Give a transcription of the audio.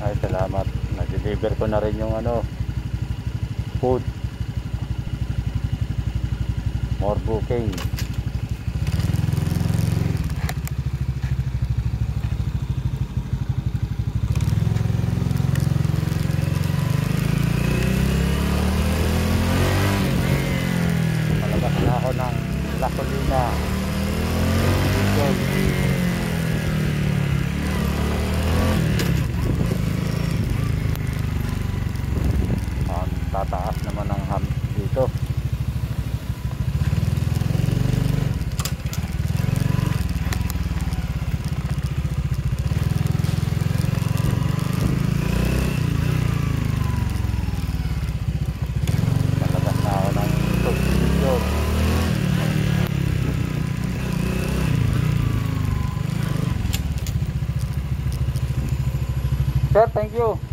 Ay, salamat. Na-deliver ko na rin yung ano, food. More booking. Malabas na ako ng gasolina. Diesel. Ang tataas naman ng ham dito. Sir, thank you.